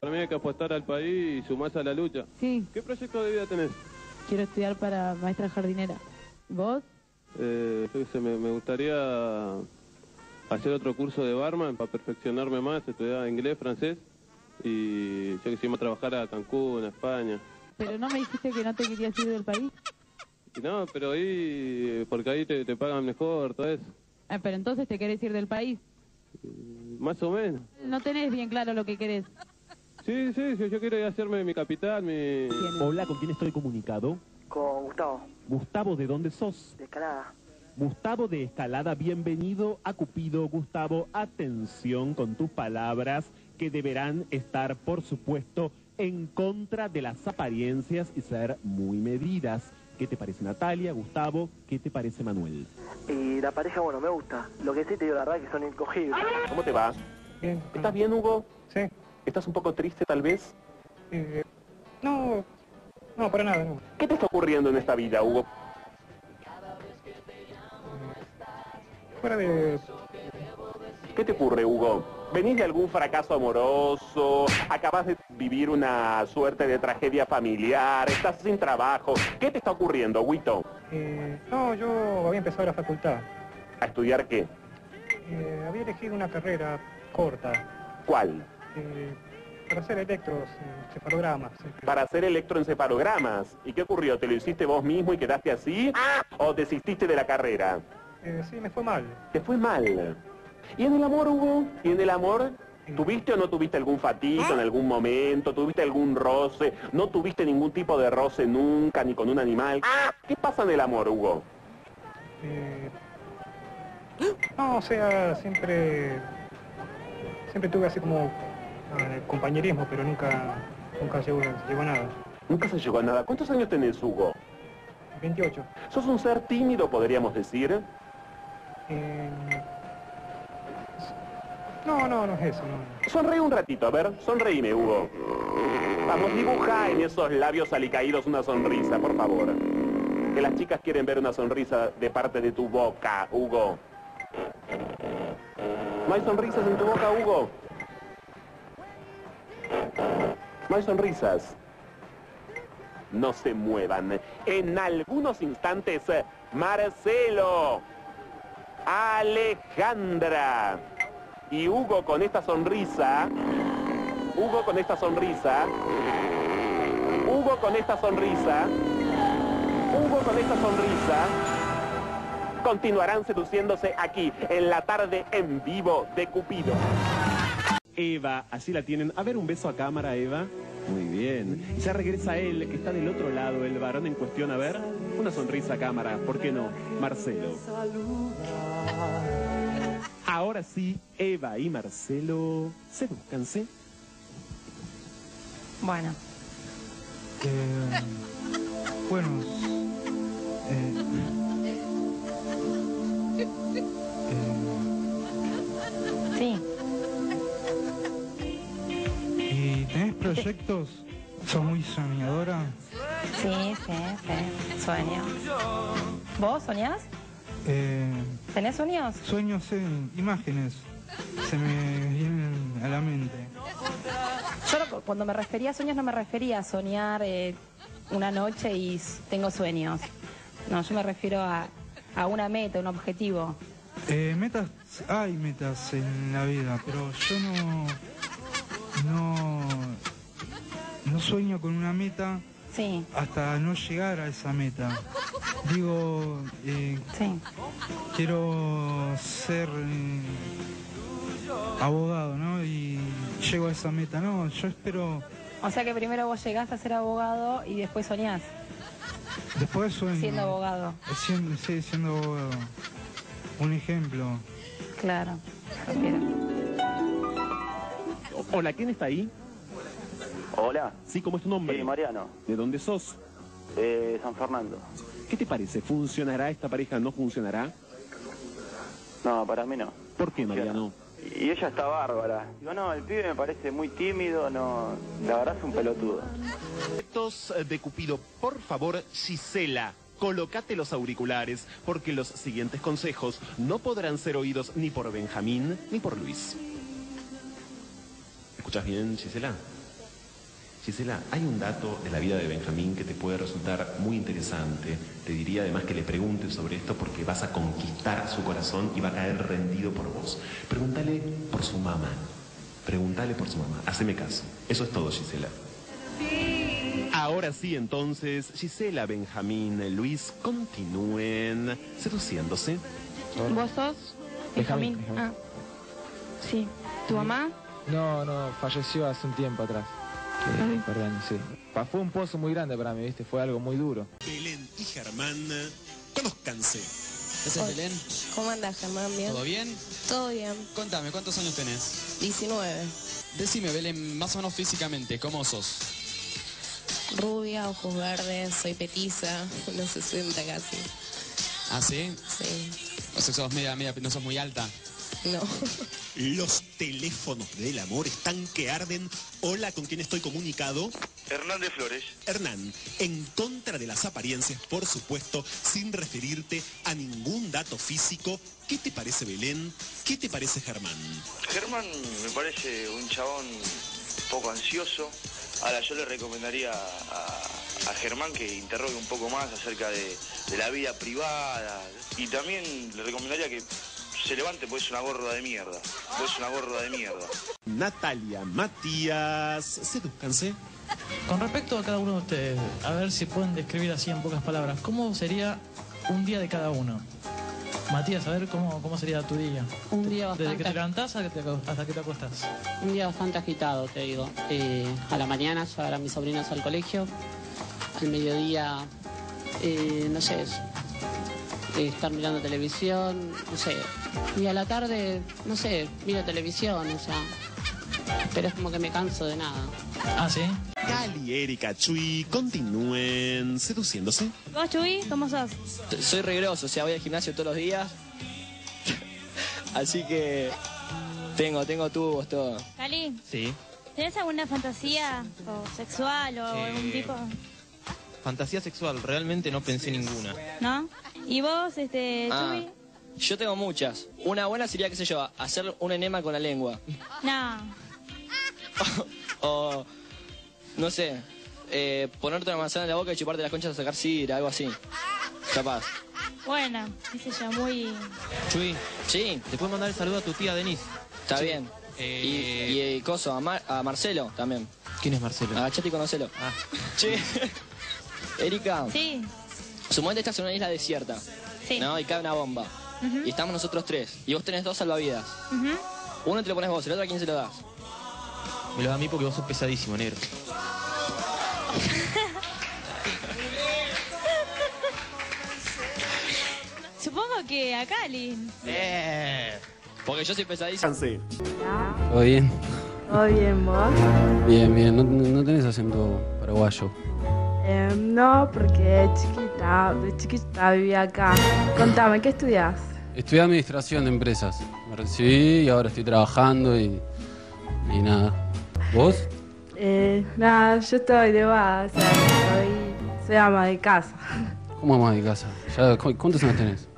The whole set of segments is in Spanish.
Para mí hay que apostar al país y sumarse a la lucha. Sí, ¿Qué proyecto de vida tenés? quiero estudiar para maestra jardinera. ¿Vos? Eh, yo qué sé, me, me gustaría hacer otro curso de barman para perfeccionarme más, estudiar inglés, francés y yo a trabajar a Cancún, a España. Pero no me dijiste que no te querías ir del país. Y no, pero ahí, porque ahí te, te pagan mejor, todo eso. Ah, pero entonces te querés ir del país. Más o menos. No tenés bien claro lo que querés. Sí, sí, yo, yo quiero ir a hacerme mi capital, mi... Hola, ¿con quién estoy comunicado? Con Gustavo, Gustavo, ¿de dónde sos? de Escalada. Gustavo de Escalada, bienvenido a Cupido. Gustavo, atención con tus palabras que deberán estar, por supuesto, en contra de las apariencias y ser muy medidas. ¿Qué te parece Natalia, Gustavo? ¿Qué te parece Manuel? Y la pareja, bueno, me gusta. Lo que sí te digo la verdad que son incogibles. ¿Cómo te va? Bien. ¿Estás bien, Hugo? Sí. ¿Estás un poco triste, tal vez? Eh, no, no, para nada, no. ¿Qué te está ocurriendo en esta vida, Hugo? Fuera de... ¿Qué te ocurre, Hugo? ¿Venís de algún fracaso amoroso? ¿Acabas de vivir una suerte de tragedia familiar? ¿Estás sin trabajo? ¿Qué te está ocurriendo, Huito? eh, no, yo había empezado la facultad. ¿A estudiar qué? Eh, había elegido una carrera corta ¿Cuál? Eh, para hacer electros, cefalogramas. Para hacer electroencefalogramas. ¿Y qué ocurrió? ¿Te lo hiciste vos mismo y quedaste así? ¿O desististe de la carrera? Eh, sí, me fue mal. Te fue mal. ¿Y en el amor, Hugo? ¿Y en el amor? ¿Tuviste o no tuviste algún fatito en algún momento? ¿Tuviste algún roce? ¿No tuviste ningún tipo de roce nunca, ni con un animal? ¿Qué pasa en el amor, Hugo? Eh, no, o sea, siempre... Siempre tuve así como eh, compañerismo, pero nunca, nunca llegó, llegó a nada. Nunca se llegó a nada. ¿Cuántos años tenés, Hugo? 28. ¿Sos un ser tímido, podríamos decir? Eh, no, no, no es eso, no. Sonreí un ratito, a ver, sonreíme, Hugo. Vamos, dibuja en esos labios alicaídos una sonrisa, por favor. Que las chicas quieren ver una sonrisa de parte de tu boca, Hugo. ¿No hay sonrisas en tu boca, Hugo? No hay sonrisas. No se muevan. En algunos instantes, Marcelo, Alejandra y Hugo con esta sonrisa, Hugo con esta sonrisa, Hugo con esta sonrisa, Hugo con esta sonrisa, continuarán seduciéndose aquí en la tarde en vivo de Cupido. Eva, así la tienen. A ver, un beso a cámara, Eva. Muy bien. Y ya regresa él, que está del otro lado, el varón en cuestión. A ver, una sonrisa a cámara, ¿por qué no? Marcelo. Ahora sí, Eva y Marcelo, sedúzcanse. Bueno, Eh, bueno, eh, sí. Proyectos? ¿Sos muy soñadora? Sí, sí, sí. Sueño. ¿Vos soñás? Eh, ¿Tenés sueños? sueños en imágenes, se me vienen a la mente. Yo cuando me refería a sueños no me refería a soñar eh, una noche y tengo sueños. No, yo me refiero a, a una meta, un objetivo. Eh, metas, hay metas en la vida, pero yo no, no, no sueño con una meta Sí, hasta no llegar a esa meta. Digo, eh, sí. quiero ser eh, abogado, ¿no? Y llego a esa meta. No, yo espero, O sea que primero vos llegás a ser abogado y después soñás después sueño. siendo abogado. Siendo, sí, siendo abogado. Un ejemplo. Claro. Hola, ¿quién está ahí? Hola, Sí, ¿cómo es tu nombre? soy Mariano, ¿De dónde sos? de San Fernando. ¿Qué te parece? ¿Funcionará esta pareja? ¿No funcionará? No, para mí no. ¿Por qué, Mariano? Y ella está bárbara. Digo, no, el pibe me parece muy tímido, no, la verdad es un pelotudo. Proyectos de Cupido, por favor, Gisela. Colocate los auriculares, porque los siguientes consejos no podrán ser oídos ni por Benjamín ni por Luis. ¿Escuchas bien, Gisela? Gisela, hay un dato de la vida de Benjamín que te puede resultar muy interesante. Te diría además que le preguntes sobre esto porque vas a conquistar su corazón y va a caer rendido por vos. Pregúntale por su mamá. Pregúntale por su mamá. Haceme caso. Eso es todo, Gisela. Ahora sí, entonces, Gisela, Benjamín, Luis, continúen seduciéndose. ¿Vos sos? Benjamín. Ah. Sí. ¿Tu mamá? No, no, falleció hace un tiempo atrás. Eh, sí. Fue un pozo muy grande para mí, ¿viste? Fue algo muy duro. Belén y Germán, conózcanse. ¿Qué haces, Belén? ¿Cómo andas, Germán? ¿Bien? ¿Todo bien? Todo bien. Contame, ¿cuántos años tenés? 19. Decime, Belén, más o menos físicamente, ¿cómo sos? Rubia, ojos verdes, soy petiza, unos 60 casi. ¿Ah, sí? Sí. O sea, sos media, media, no sos muy alta. No. Los teléfonos del amor están que arden. Hola, ¿con quién estoy comunicado? Hernández Flores. Hernán, en contra de las apariencias, por supuesto, sin referirte a ningún dato físico, ¿qué te parece Belén? ¿Qué te parece Germán? Germán me parece un chabón poco ansioso. Ahora yo le recomendaría a, a Germán que interrogue un poco más acerca de, de la vida privada. Y también le recomendaría que se levante pues es una gorda de mierda. Pues es una gorda de mierda. Natalia, Matías, sedúzcanse. Con respecto a cada uno de ustedes, a ver si pueden describir así en pocas palabras, ¿cómo sería un día de cada uno? Matías, a ver cómo, cómo sería tu día. Un día Desde que te bastante, levantás hasta que te, hasta que te acostás. un día bastante agitado, te digo. Eh, a la mañana llevar a mis sobrinos al colegio. Al mediodía, eh, no sé, eh, estar mirando televisión, no sé. Y a la tarde, no sé, miro televisión, o sea. Pero es como que me canso de nada. Ah, ¿sí? Cali, Erika, Chuy, continúen seduciéndose. ¿Vos, Chuy? ¿Cómo sos? Soy regroso, o sea, voy al gimnasio todos los días. Así que tengo, tengo tubos, todo. Cali, Sí. ¿tenés alguna fantasía o sexual o algún Eh, tipo? Fantasía sexual, realmente no pensé ninguna. ¿No? ¿Y vos, este, Ah, Chuy? yo tengo muchas. Una buena sería, qué sé yo, hacer un enema con la lengua. No. O, no sé, eh, ponerte una manzana en la boca y chuparte las conchas a sacar sidra, algo así. Capaz. Bueno, qué sé yo, muy... Chuy, Sí, ¿te puedes mandar el saludo a tu tía Denise? está bien. Eh, Y, y, eh, coso, a, Mar- a Marcelo también. ¿Quién es Marcelo? Agachate y conocelo. Ah. Che, Erika, Sí, suponete estás en una isla desierta, sí. ¿no? Y cae una bomba. Y estamos nosotros tres. Y vos tenés dos salvavidas. Uno te lo pones vos, el otro a quién se lo das. Me lo da a mí porque vos sos pesadísimo, negro. Supongo que a Cali. Eh, porque yo soy pesadísimo. ¿Todo bien? ¿Todo bien, vos? Bien, bien. No, no tenés acento paraguayo. Eh, no, porque de chiquita, de chiquita vivía acá. Contame, ¿qué estudias? Estudié administración de empresas. Me recibí y ahora estoy trabajando y, y nada. ¿Vos? Eh, nada, yo estoy de vaga, o sea, soy, soy ama de casa. ¿Cómo amas de casa? Ya, ¿cu- ¿Cuántos años tenés?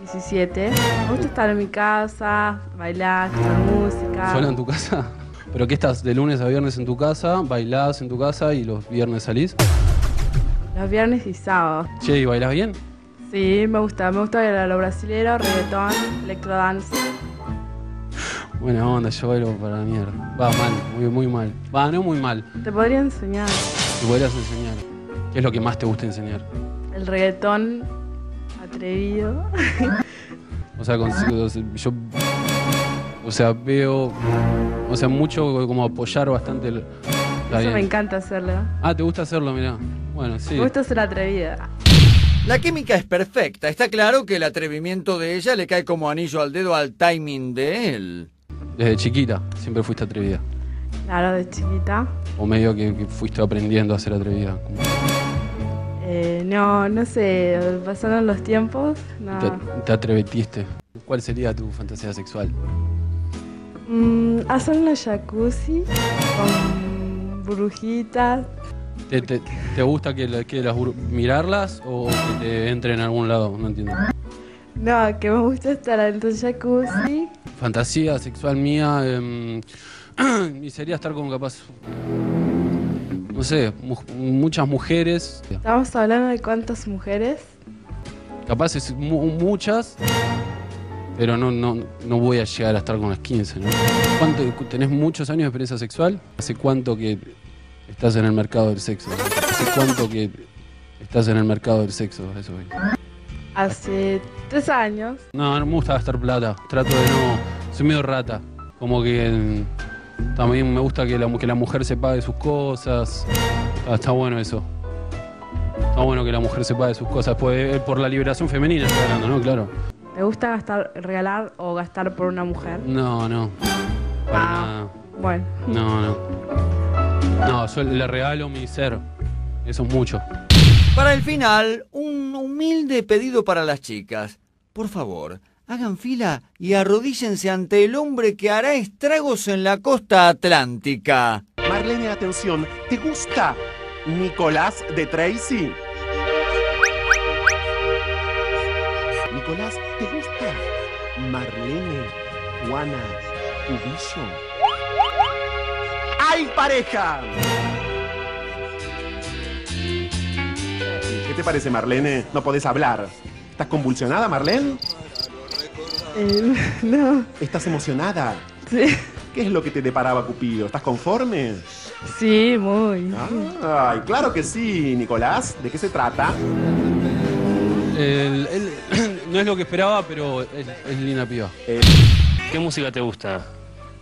17. Me gusta estar en mi casa, bailar, escuchar música. ¿Sola en tu casa? ¿Pero qué estás? ¿De lunes a viernes en tu casa? ¿Bailás en tu casa y los viernes salís? Los viernes y sábados. Che, ¿y bailás bien? Sí, me gusta, me gusta bailar a lo brasilero, reggaetón, electrodance. Buena onda, yo bailo para la mierda. Va mal, muy, muy mal. Va, no muy mal. Te podría enseñar Te podrías enseñar. ¿Qué es lo que más te gusta enseñar? el reggaetón atrevido. O sea, con- yo. O sea, veo. O sea, mucho como apoyar bastante. el- está Eso me encanta hacerlo. Ah, ¿te gusta hacerlo? Mirá. Bueno, sí. Me gusta ser atrevida. La química es perfecta. Está claro que el atrevimiento de ella le cae como anillo al dedo al timing de él. Desde chiquita, siempre fuiste atrevida. Claro, de chiquita. O medio que, que fuiste aprendiendo a ser atrevida. Como Eh, no, no sé, pasaron los tiempos. No. te, te atrevetiste. ¿Cuál sería tu fantasía sexual? Mm, hacer una jacuzzi con burbujitas. ¿Te, te- te gusta que, la- que las mirarlas o que te entre en algún lado? No entiendo. No, que me gusta estar adentro del jacuzzi. Fantasía sexual mía. em, y sería estar con capaz. no sé, mu- muchas mujeres, Estamos hablando de cuántas mujeres. capaz es mu- muchas, pero no, no, no voy a llegar a estar con las 15, ¿no? ¿Cuánto, ¿Tenés muchos años de experiencia sexual? ¿Hace cuánto que estás en el mercado del sexo? ¿Hace cuánto que estás en el mercado del sexo? Eso voy. Hace tres años. No, no me gusta gastar plata. Trato de no. Soy medio rata. Como que. mm, También me gusta que la, mu- que la mujer se pague sus cosas. Está, está bueno eso. Está bueno que la mujer se pague sus cosas. Pues, eh, por la liberación femenina estoy hablando, ¿no? Claro. ¿Te gusta gastar, regalar o gastar por una mujer? No, no. Para nada. Bueno. No, no. No, yo le regalo mi ser. Eso es mucho. Para el final, un humilde pedido para las chicas. Por favor, hagan fila y arrodíllense ante el hombre que hará estragos en la costa atlántica. Marlene, atención, ¿te gusta Nicolás de Tracy? Nicolás, ¿te gusta Marlene Juana Ubillo? ¡Ay, pareja! ¿Qué te parece, Marlene? No podés hablar. ¿Estás convulsionada, Marlene? Eh, no. ¿Estás emocionada? Sí. ¿Qué es lo que te deparaba Cupido? ¿Estás conforme? Sí, muy. Ay, claro que sí, Nicolás. ¿De qué se trata? El- el- no es lo que esperaba, pero es, es linda piba. ¿Qué música te gusta?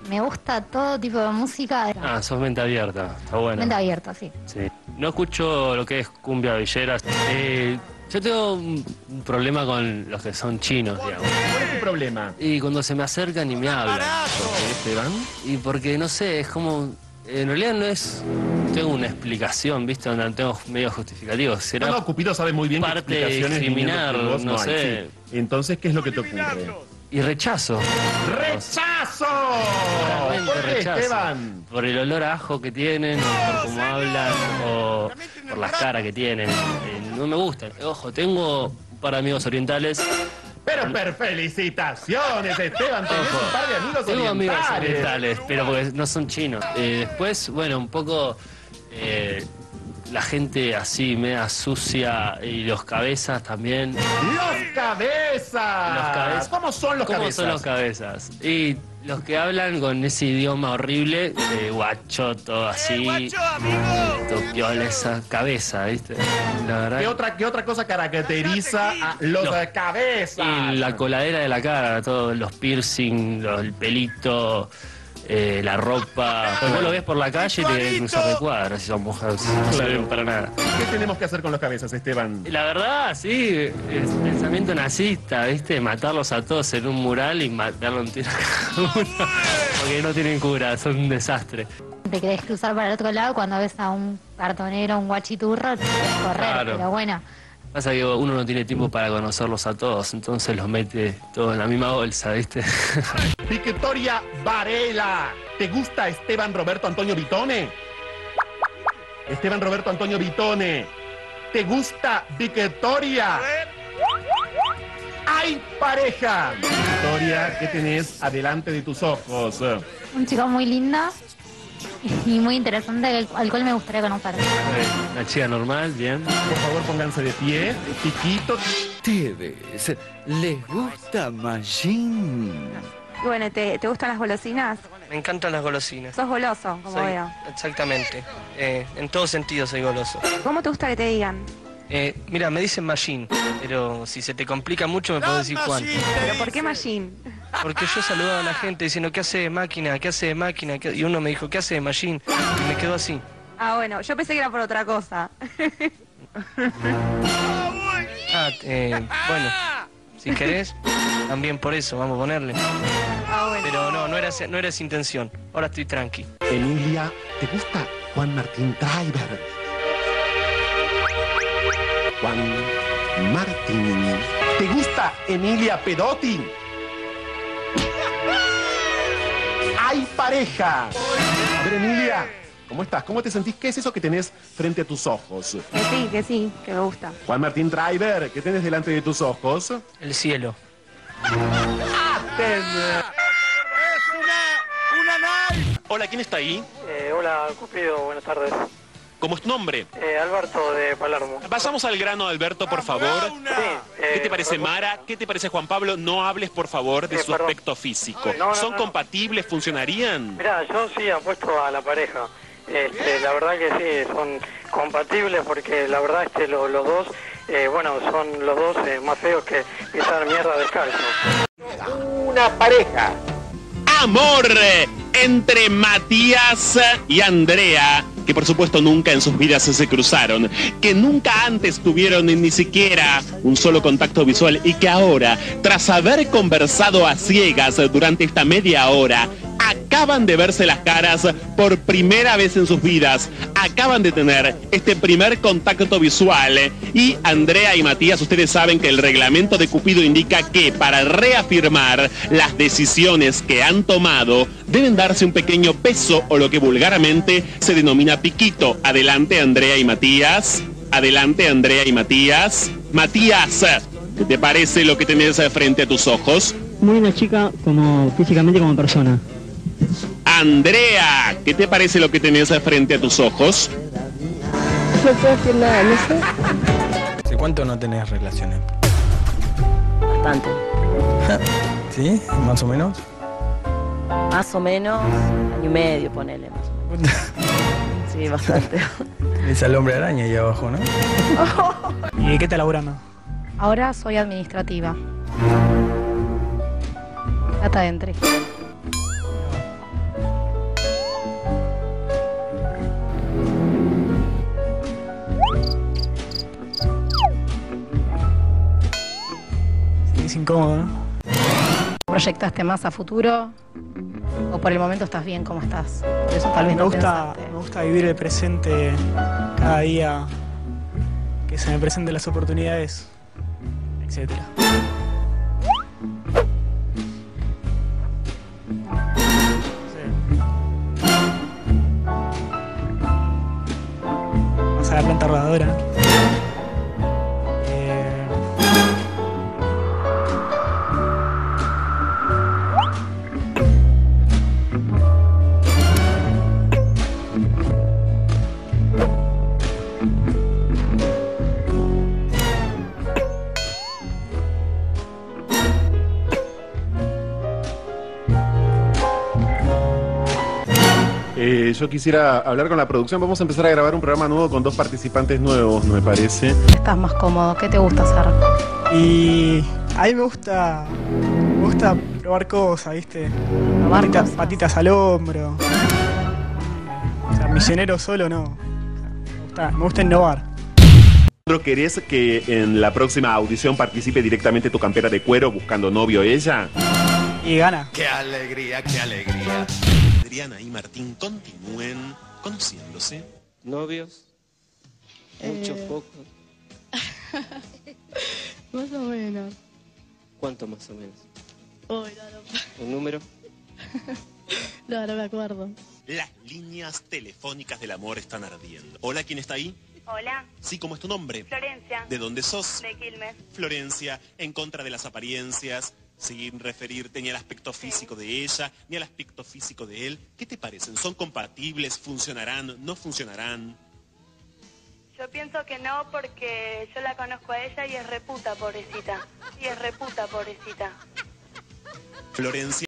Me gusta todo tipo de música. Ah, sos mente abierta, está bueno. Mente abierta, sí. Sí. No escucho lo que es cumbia villeras. Eh, yo tengo un, un problema con los que son chinos, digamos. ¿Cuál es tu problema? Y cuando se me acercan y me hablan. Porque, ¿viste, Van? Y porque, no sé, es como... En realidad no es... Tengo una explicación, ¿viste? Donde tengo medio justificativo. ¿Será No, no, Cupido sabe muy bien parte de explicaciones vos no hay, sé. sí. Entonces, ¿qué es lo que te ocurre? Y rechazo. ¡Rechazo! ¿Por rechazo. Esteban? Por el olor a ajo que tienen, o por cómo hablan, o por las caras que tienen. Eh, no me gustan. Ojo, tengo un par de amigos orientales. Pero, per felicitaciones, Esteban. Tenés Ojo, un par de amigos tengo amigos orientales. orientales, pero porque no son chinos. Eh, después, bueno, un poco eh, la gente así, media sucia, y los cabezas también. ¡Los cabezas! Los cabezas. ¿Cómo son los ¿Cómo cabezas? son los cabezas? Y los que hablan con ese idioma horrible, eh, guacho, todo así, topiola esa cabeza, ¿viste? La verdad. ¿Qué otra, ¿Qué otra cosa caracteriza a los, Los- cabezas? Y la coladera de la cara, todos los piercing, los- el pelito, eh, la ropa. Vos lo ves por la calle y te querés cruzar de cuadra si son mujeres. No se ven para nada. ¿Qué tenemos que hacer con los cabezas, Esteban? La verdad, sí, es pensamiento nazista, ¿viste? Matarlos a todos en un mural y matarlo un tiro a cada uno. Porque no tienen cura, son un desastre. Te querés cruzar para el otro lado cuando ves a un cartonero, un guachiturro, te querés correr, Claro. pero bueno. Pasa que uno no tiene tiempo para conocerlos a todos, entonces los mete todos en la misma bolsa, ¿viste? Victoria Varela. ¿Te gusta Esteban Roberto Antonio Vitone? Esteban Roberto Antonio Vitone. ¿Te gusta Victoria? ¡Hay pareja! Victoria, ¿qué tenés adelante de tus ojos? Un chico muy lindo y muy interesante al- al cual me gustaría conocer. Una chica normal, bien. Por favor, pónganse de pie. Piquito. ¿Ustedes les gusta Majin? Y bueno, ¿te, te gustan las golosinas? Me encantan las golosinas. Sos goloso, como Soy- veo. Exactamente. Eh, en todo sentido soy goloso. ¿Cómo te gusta que te digan? Eh, mira, me dicen Machine, pero si se te complica mucho me puedo decir Juan. ¿Pero por qué Machine? Porque yo saludaba a la gente diciendo, ¿qué hace de máquina? ¿Qué hace de máquina? ¿Qué-?" Y uno me dijo, ¿qué hace de Machine? Y me quedó así. Ah, bueno, yo pensé que era por otra cosa. Ah, eh, bueno, si querés, también por eso, vamos a ponerle. Pero no, no era, esa- no era esa intención. Ahora estoy tranqui. Emilia, ¿te gusta Juan Martín Treiber? Juan Martín. ¿Te gusta Emilia Pedotti? ¡Hay pareja! A ver, Emilia, ¿cómo estás? ¿Cómo te sentís? ¿Qué es eso que tenés frente a tus ojos? Que sí, que sí, que me gusta. Juan Martín Treiber, ¿qué tenés delante de tus ojos? El cielo. Hola, ¿quién está ahí? Eh, hola, Cupido, buenas tardes. ¿Cómo es tu nombre? Eh, Alberto de Palermo. Pasamos al grano, Alberto, por favor. ¿Qué te parece Mara? ¿Qué te parece Juan Pablo? No hables, por favor, de Eh, su perdón. aspecto físico. No, no, ¿Son no. compatibles? ¿Funcionarían? Mirá, yo sí apuesto a la pareja. Este, la verdad que sí, son compatibles porque la verdad este, lo- los dos, eh, bueno, son los dos eh, más feos que pisar mierda descalzo. Una pareja. Amor entre Matías y Andrea, que por supuesto nunca en sus vidas se cruzaron, que nunca antes tuvieron ni siquiera un solo contacto visual y que ahora, tras haber conversado a ciegas durante esta media hora, acaban de verse las caras por primera vez en sus vidas, acaban de tener este primer contacto visual y Andrea y Matías, ustedes saben que el reglamento de Cupido indica que para reafirmar las decisiones que han tomado deben darse un pequeño beso o lo que vulgarmente se denomina piquito. Adelante Andrea y Matías, adelante Andrea y Matías. Matías, ¿qué te parece lo que tenés frente a tus ojos? Muy una chica como físicamente como persona. Andrea, ¿qué te parece lo que tenés frente a tus ojos? No puedo decir nada, no sé. ¿Hace cuánto no tenés relaciones? Bastante. ¿Sí? ¿Más o menos? Más o menos año y medio, ponele más o menos. Sí, bastante. Es al hombre araña ahí abajo, ¿no? ¿Y de qué está laburando? Ahora soy administrativa. Data entry. Es incómodo, ¿no? ¿Proyectaste más a futuro? ¿O por el momento estás bien como estás? Por eso tal vez me no gusta, me gusta vivir el presente cada día, que se me presenten las oportunidades, etcétera. Vamos a la planta rodadora. Yo quisiera hablar con la producción. Vamos a empezar a grabar un programa nuevo con dos participantes nuevos, me parece. Estás más cómodo. ¿Qué te gusta hacer? Y a mí me gusta, me gusta probar cosas, ¿viste? Patita- patitas al hombro. O sea, misionero solo no. O sea, me, gusta, me gusta innovar. ¿Querés que en la próxima audición participe directamente tu campera de cuero buscando novio ella? Y gana. ¡Qué alegría, qué alegría! Adriana y Martín continúen conociéndose. ¿Novios? Muchos, Eh. pocos. Más o menos. ¿Cuánto más o menos? No, ¿Un número? no, no, no me acuerdo. Las líneas telefónicas del amor están ardiendo. Hola, ¿quién está ahí? Hola, Sí, ¿cómo es tu nombre? Florencia. ¿De dónde sos? De Quilmes. Florencia, en contra de las apariencias, sin referirte ni al aspecto físico de ella, ni al aspecto físico de él. ¿Qué te parecen? ¿Son compatibles? ¿Funcionarán? ¿No funcionarán? Yo pienso que no porque yo la conozco a ella y es reputa, pobrecita. Y es reputa, pobrecita. Florencia.